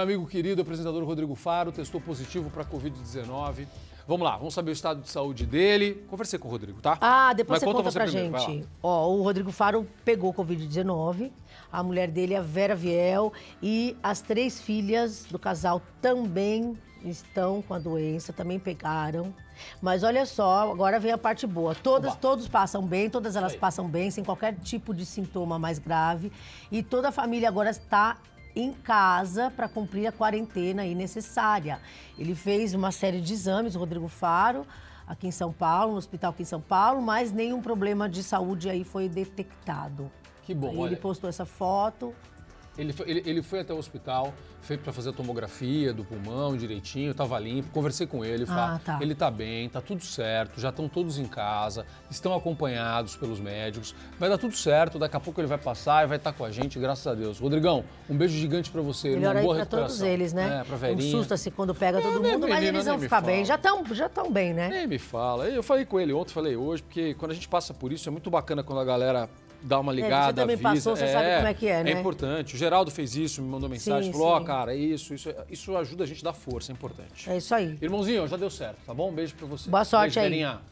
Meu amigo querido, apresentador Rodrigo Faro, testou positivo para Covid-19. Vamos lá, vamos saber o estado de saúde dele. Conversei com o Rodrigo, tá? Ah, depois Mas você conta conta, você pra primeiro, gente. Ó, o Rodrigo Faro pegou Covid-19, a mulher dele é a Vera Viel e as três filhas do casal também estão com a doença, também pegaram. Mas olha só, agora vem a parte boa. Todas, Oba. todos passam bem, todas elas Aí. passam bem, sem qualquer tipo de sintoma mais grave. E toda a família agora está em casa para cumprir a quarentena aí necessária. Ele fez uma série de exames, o Rodrigo Faro, aqui em São Paulo, no hospital aqui em São Paulo, mas nenhum problema de saúde aí foi detectado. Que bom, Aí olha. ele postou essa foto. Ele foi, ele, ele foi até o hospital, foi para fazer a tomografia do pulmão direitinho, tava limpo. Conversei com ele, Ah, fa- tá. ele tá bem, tá tudo certo, já estão todos em casa, estão acompanhados pelos médicos. Vai dar tudo certo, daqui a pouco ele vai passar e vai estar com a gente, graças a Deus. Rodrigão, um beijo gigante para você. Melhor aí Boa para recuperação. todos eles, né? É, pra um susto assim quando pega todo mundo, mas menina, eles vão ficar fala. bem. Já estão já tão bem, né? Nem me fala. Eu falei com ele ontem, falei hoje, porque quando a gente passa por isso, é muito bacana quando a galera dá uma ligada, também avisa. passou, você sabe como é que é, né? É importante. O Geraldo fez isso, me mandou mensagem, Sim, falou, ó, sim. cara, é isso, isso, isso ajuda a gente a dar força, é importante. É isso aí. Irmãozinho, já deu certo, tá bom? Um beijo pra você. Boa sorte beijo, aí. Verinha.